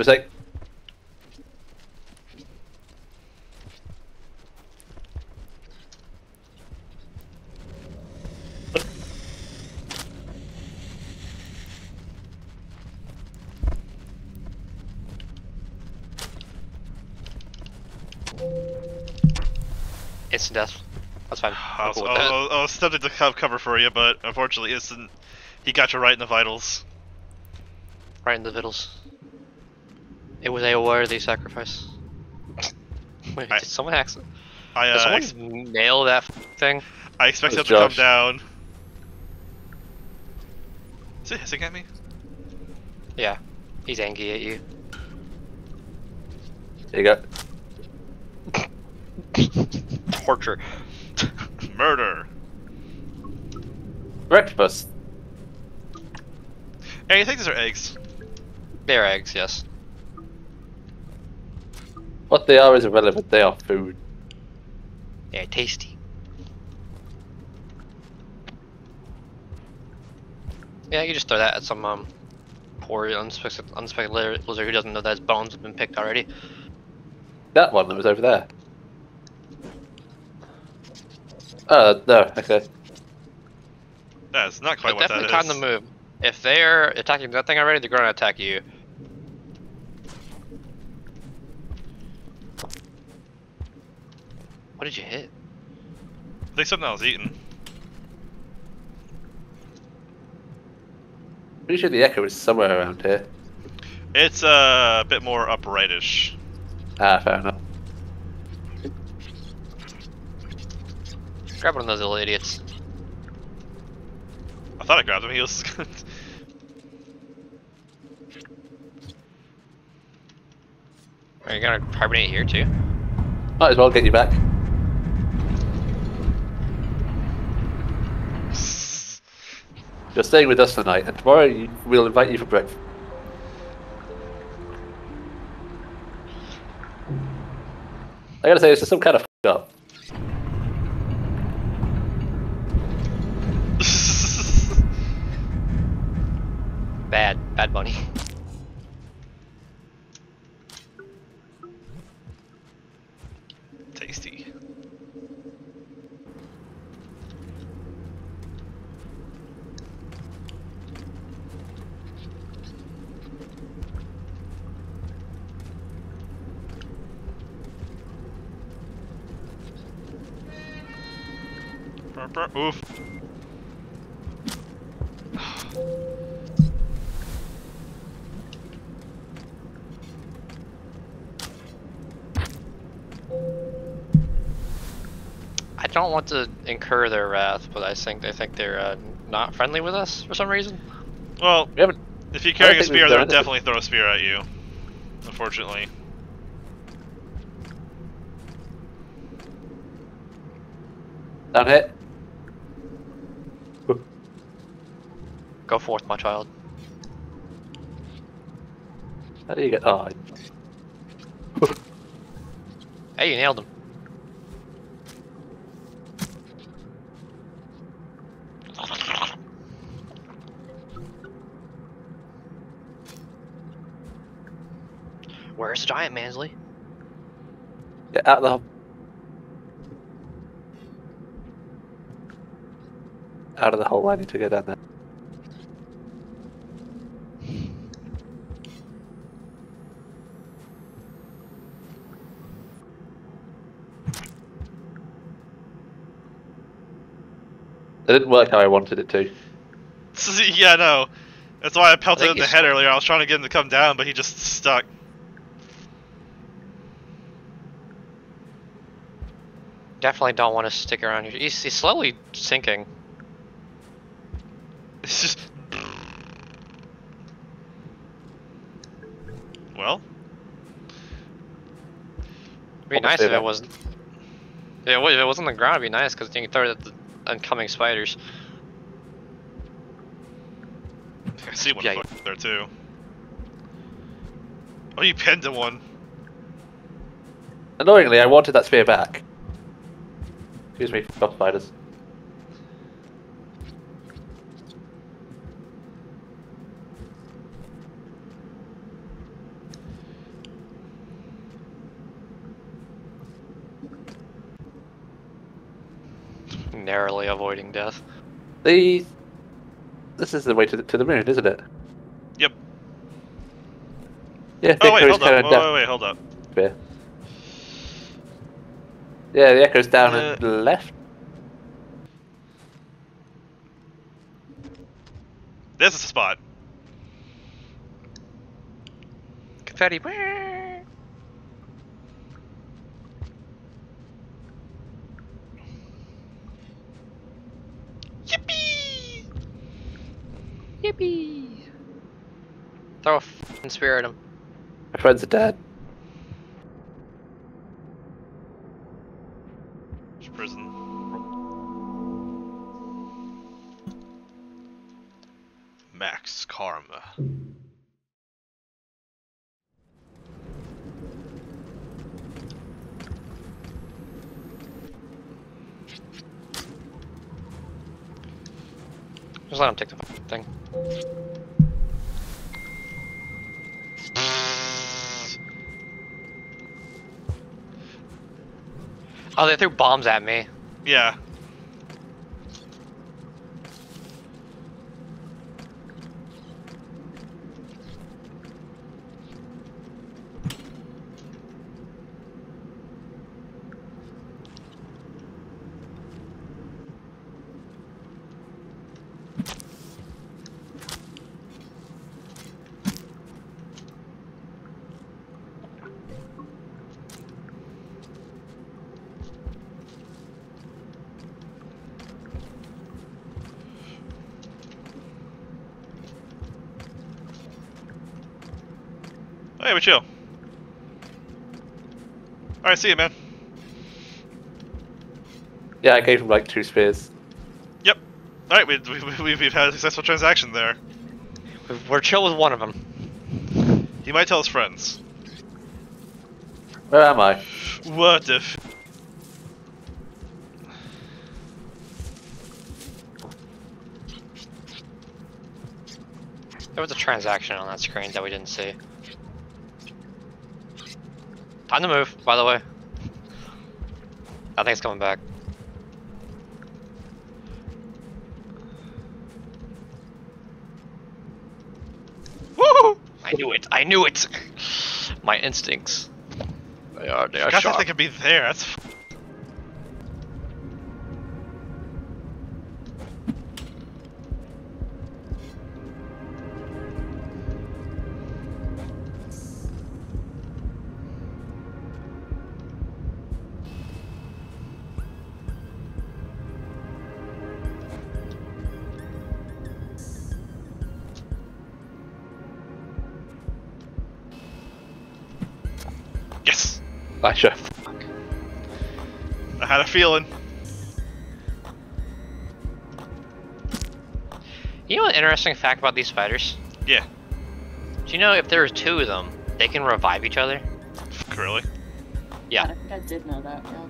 a. Instant death. That's fine. I was, cool I. I was to have cover for you, but unfortunately, instant. He got you right in the vitals. Right in the vittles. It was a worthy sacrifice. Wait, I- did someone acc- I Did uh, someone ex- nail that thing? I expected him to was come down. Is he hissing at me? Yeah. He's angry at you. There you go. Torture. Murder. Breakfast. Hey, you think these are eggs? They're eggs, yes. What they are is irrelevant. They are food. They're tasty. Yeah, you just throw that at some um poor unsuspected, unsuspected lizard who doesn't know that his bones have been picked already. That one that was over there. Oh, no, okay. That's not quite But what that definitely is. time to move. If they're attacking that thing already, they're gonna attack you. What did you hit? I think something I was eating. Pretty sure the echo is somewhere around here. It's uh, a bit more uprightish. Ah, fair enough. Grab one of those little idiots. I thought I grabbed him. He was. Are you gonna hibernate here too? Might as well get you back. You're staying with us tonight, and tomorrow we'll invite you for breakfast. I gotta say, this is some kind of f up. Bad, bad bunny. Brr, brr, Oof. I don't want to incur their wrath, but I think they think they're uh, not friendly with us for some reason. Well, We if you carry a spear, they'll definitely throw a spear at you. Unfortunately. Down here. Go forth, my child. How do you get. Oh, Hey, you nailed him. Where's the giant Mansley? get out of the. hole. Out of the hole, I need to go down there. It didn't work how I wanted it to. yeah, no. That's why I pelted think him in the head earlier. I was trying to get him to come down, but he just stuck. Definitely don't want to stick around here. He's, he's slowly sinking. It's just. Well, It'd be nice if it wasn't. Yeah, well, if it was on the ground, it'd be nice because you can throw it at the oncoming spiders. I see one Yeah, you- there too. Oh, you pinned him one. Annoyingly, I wanted that spear back. Excuse me, stop spiders. Narrowly avoiding death. The this is the way to the, to the moon, isn't it? Yep. Yeah, the Oh wait, echo's hold kind up. of Wait, down wait, wait, hold up. here. Yeah, the echo's down Uh, and left. This is the spot. Confetti. Yippee! Yippee! Throw a f***ing spear at him. My friends are dead. It's Prison. Max Karma. Just let him take the f***ing thing. Oh, they threw bombs at me. Yeah. Hey, we chill. Alright, see you, man. Yeah, I gave him like two spears. Yep. Alright, we, we, we, we've had a successful transaction there. We're chill with one of them. He might tell his friends. Where am I? What the f- There was a transaction on that screen that we didn't see. Time to move, by the way. I think it's coming back. Woo! I knew it. I knew it. My instincts. They are. They are sharp. they could be there. That's f- I had a feeling. You know an interesting fact about these spiders? Yeah. Do you know if there are two of them, they can revive each other? Really? Yeah. I think I did know that, yeah.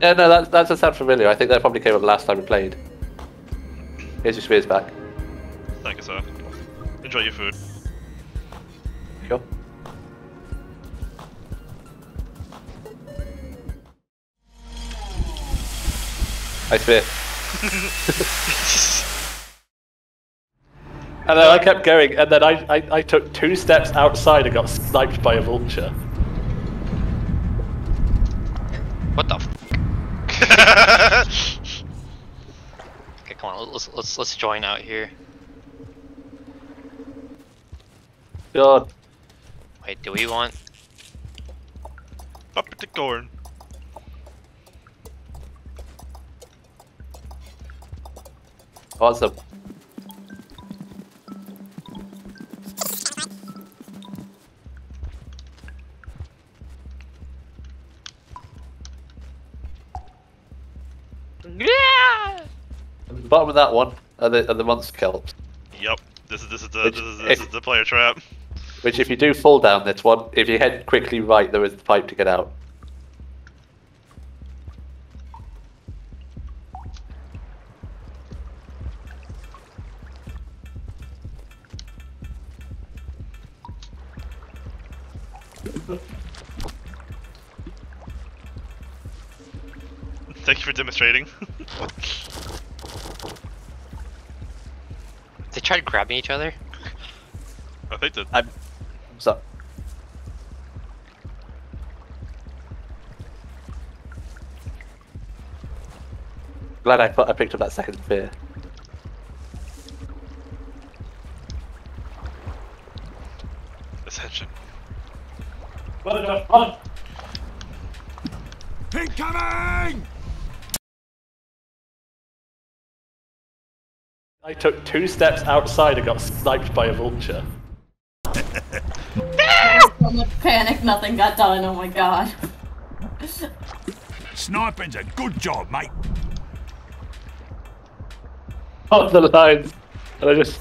Yeah, no, that that does sound familiar. I think that probably came up last time we played. Here's your spears back. Thank you, sir. Enjoy your food. Sure. I spear. and then I kept going, and then I, I, I took two steps outside and got sniped by a vulture. What the? F- okay, come on. Let's let's let's join out here. God. Wait, do we want? Up to corn. Awesome. Yeah. Bottom of that one are the, are the monster kelps. Yep. This is this is the Which- this is this if- is the player trap. Which, if you do fall down this one, if you head quickly right, there is the pipe to get out. Thank you for demonstrating. They tried grabbing each other. I think that I'm. So, glad I, put, I picked up that second spear. ascension. Incoming! Took two steps outside and got sniped by a vulture. So much panic, nothing got done. Oh my god. Sniping's a good job, mate. On the lines, and I just.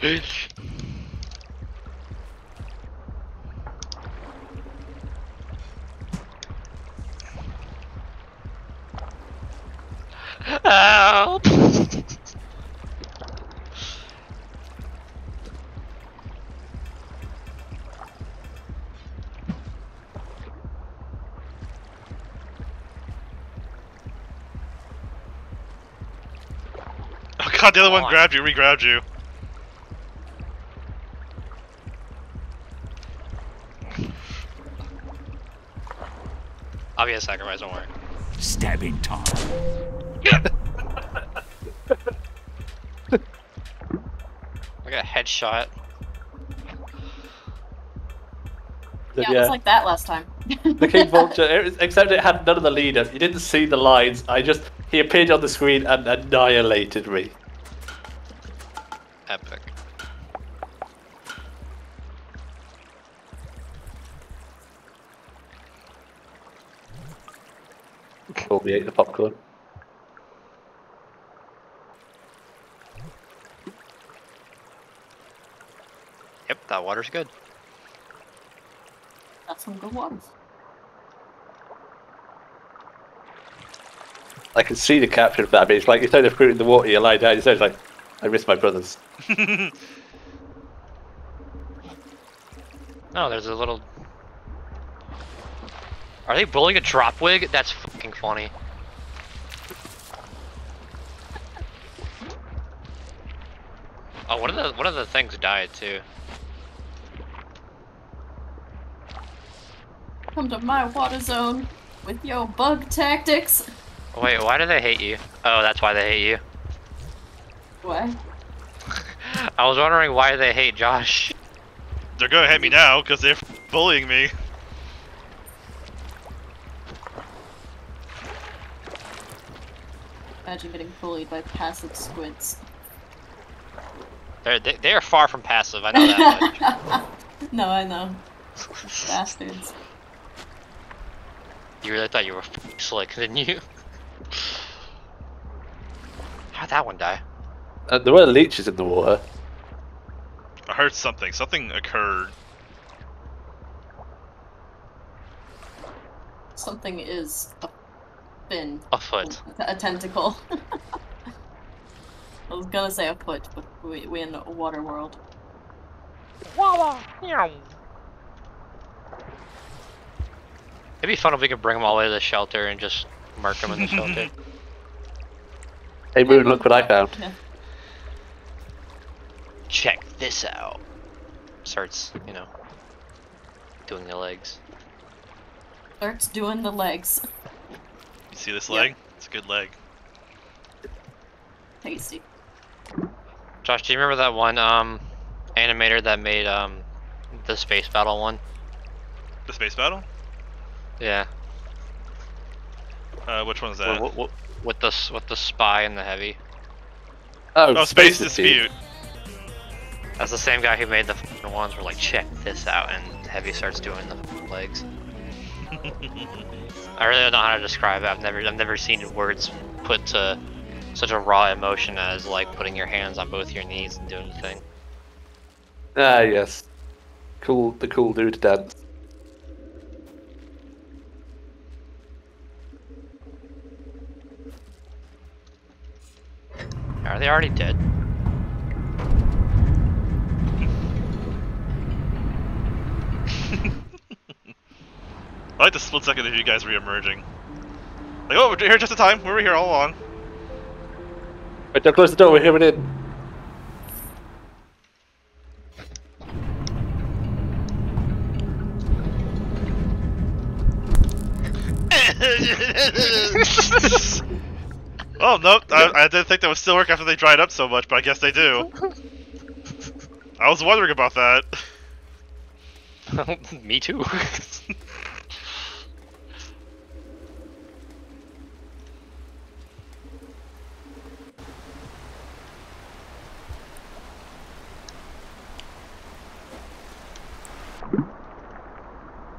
Help! God, the other one grabbed you, re-grabbed you. I'll be a sacrifice, don't worry. Stabbing time. I got a headshot. Yeah, it was like that last time. the King Vulture, it except it had none of the leaders. You didn't see the lines. I just he appeared on the screen and annihilated me. Epic. Colby ate the popcorn. Yep, that water's good. That's some good ones. I can see the caption of that. I mean, it's like you throw the fruit in the water, you lie down. It's like I miss my brothers. Oh, there's a little. Are they bullying a dropwig? That's fucking funny. Oh, one of the one of the things died too. Come to my water zone with your bug tactics. Wait, why do they hate you? Oh, that's why they hate you. What? I was wondering why they hate Josh. They're gonna hit me now because they're bullying me. Imagine getting bullied by passive squids. They're they, they are far from passive. I know that much. no, I know. Bastards. you really thought you were f- slick, didn't you? How'd that one die? Uh, there were leeches in the water. I heard something. Something occurred. Something is a fin. A foot. A tentacle. I was gonna say a foot, but we, we in the water world. It'd be fun if we could bring them all the way to the shelter and just mark them in the shelter. Hey Moon, look what I found. Yeah. Check this out. Starts, you know, doing the legs. Starts doing the legs. You see this Yeah. leg? It's a good leg. Tasty. Josh, do you remember that one um animator that made um the space battle one? The space battle? Yeah. Uh, which one is With, that? with, with the with the spy and the heavy. Oh, Oh, space dispute. That's the same guy who made the f***ing ones. Where like, check this out, and heavy starts doing the f***ing legs. I really don't know how to describe it. I've never I've never seen words put to such a raw emotion as like putting your hands on both your knees and doing the thing. Ah, yes. Cool, the cool dude dance. Are they already dead? I like the split second of you guys re-emerging. Like, oh, we're here just in time. We were here all along. Right, don't close the door. We're hearing in. oh no, I, I didn't think that would still work after they dried up so much, but I guess they do. I was wondering about that. Me too.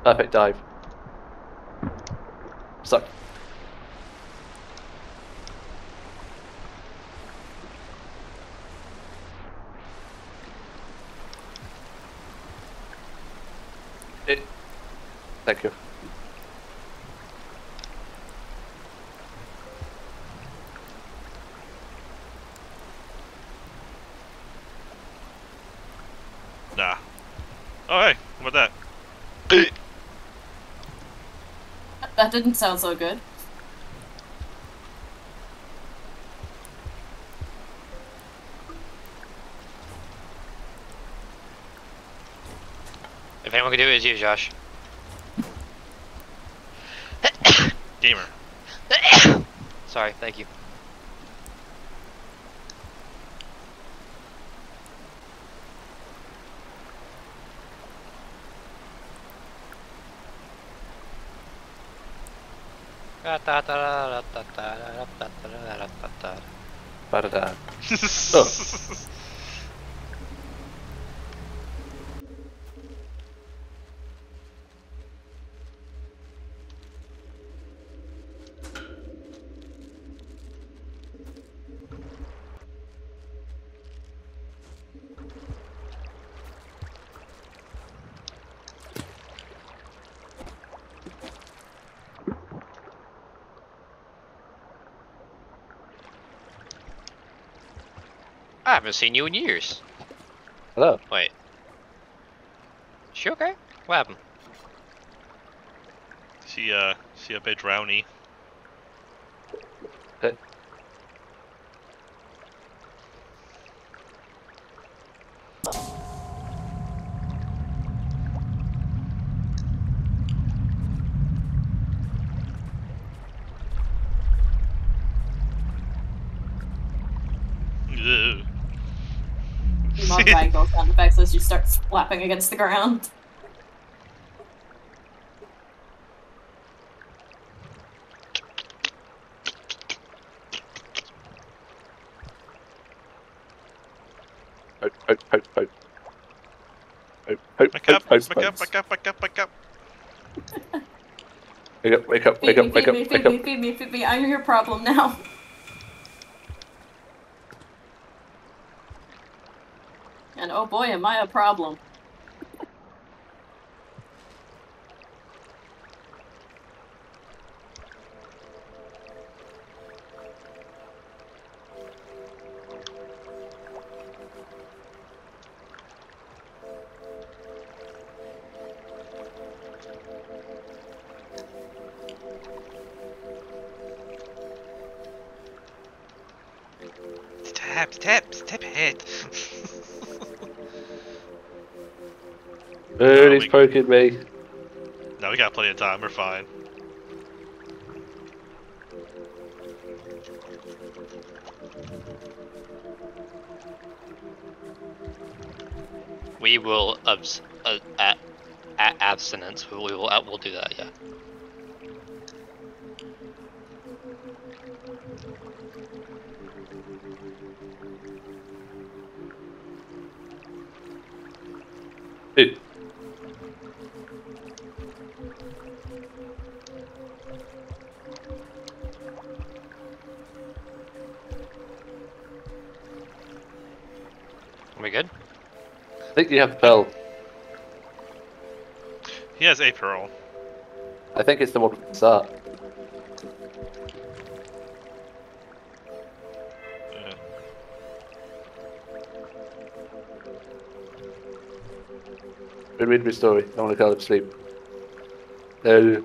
Perfect dive. Suck. It. Thank you. Nah. Oh hey, how about that? That didn't sound so good. if anyone can do it, it's you, Josh. Gamer. Sorry, thank you. Pärtään. I haven't seen you in years. Hello. Wait. She okay? What happened? she uh, she a bit drowny. Okay. Ugh. You modify girl sound effects as you start slapping against the ground. Hope, hope, hope, hope. Hope, hope, Wake hope, up, hope, wake up, wake up, wake up, wake up. Wake up, wake up, wake Feed me, up, wake feed me, feed me, feed me, feed me. I'm your problem now. oh boy, am I a problem. Birdie's poking me. no, we got plenty of time. We're fine. We will abs- uh, at, at abstinence. We will uh, we'll do that. Yeah. Think you have the pearl. He has a pearl. I think it's the one from the start. Yeah. Been reading story. I want to go to sleep. No.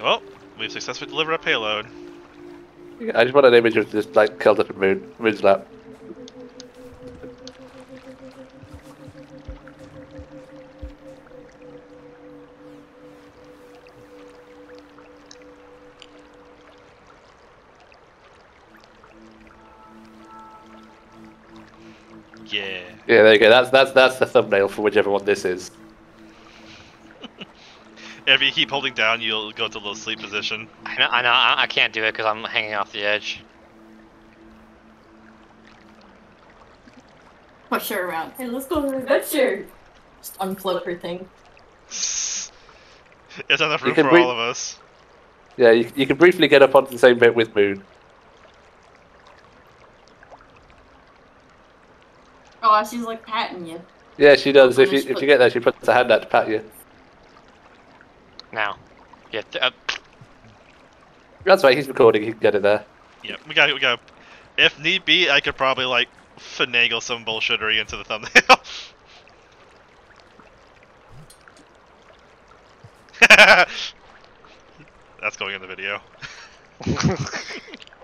Well, we've successfully delivered a payload. I just want an image of just like curled up in Moon, Moon's lap. Yeah. Yeah, there you go. That's that's that's the thumbnail for whichever one this is. If you keep holding down, you'll go to a little sleep position. I know, I know, I, I can't do it because I'm hanging off the edge. Push her around. Hey, let's go on an adventure. Just unfloat her thing. It's enough room for all of us. Yeah, you, you can briefly get up onto the same bit with Moon. Oh, she's like patting you. Yeah, she does. If you if you get there, she puts her hand out to pat you. Now. Yeah, th- uh, That's right. He's recording. He can get it there. Yeah. we got we got. If need be, I could probably like finagle some bullshittery into the thumbnail. That's going in the video.